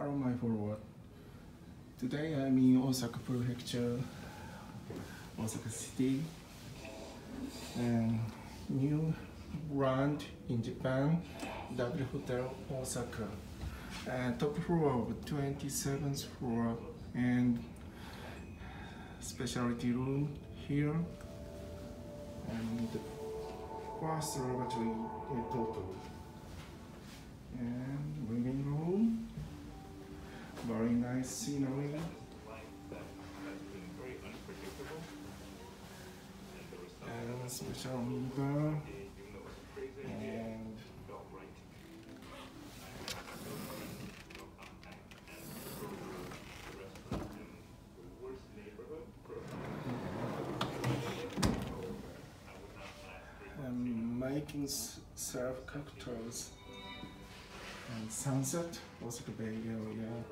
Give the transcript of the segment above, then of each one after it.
My follower. Today I'm in Osaka Prefecture, Osaka City, and new brand in Japan, W Hotel Osaka. And top floor of 27th floor and specialty room here and the first lavatory in total and living room very nice scenery. And special minibar and and making serve cocktails. And sunset Osaka Bay Area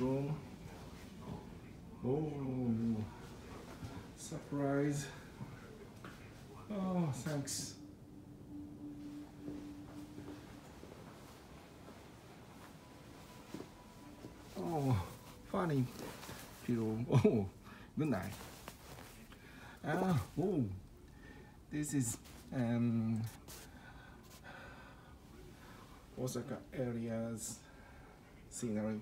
bedroom. Oh, surprise! Oh, thanks. Oh, funny pillow. Oh, good night. Ah, oh, this is um, Osaka area's scenery.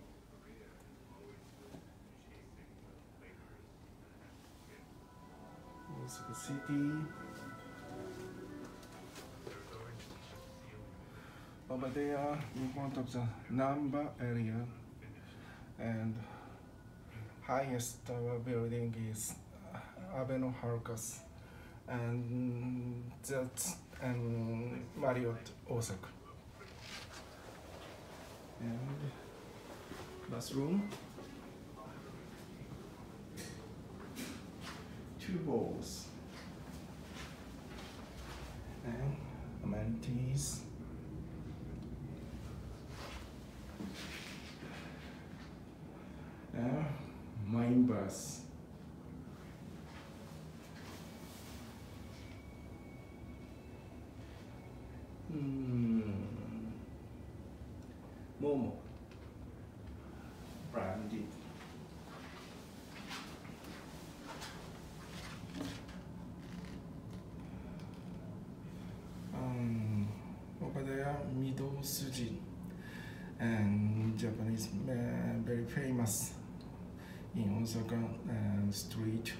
Osaka City. Over there, in front of the Namba area, and highest tower building is uh, Abeno Harukas, and that's and Marriott Osaka. And bathroom. Two bowls. And amenities. And mine bus. Hmm. Momo. Brandy. Um, over there, And Japanese uh, very famous in Osaka uh, street.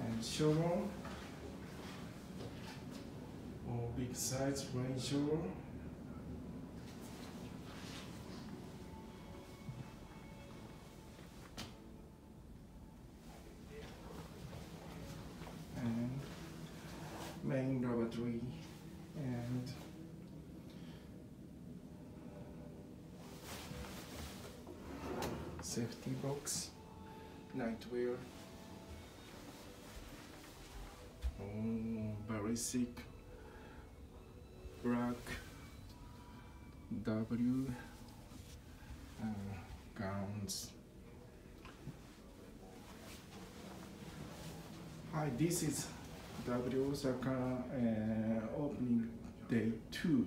And shower, or big size rain shower. Main and safety box, nightwear. Oh, very sick. Black W uh, gowns. Hi, this is W Osaka uh, opening day two.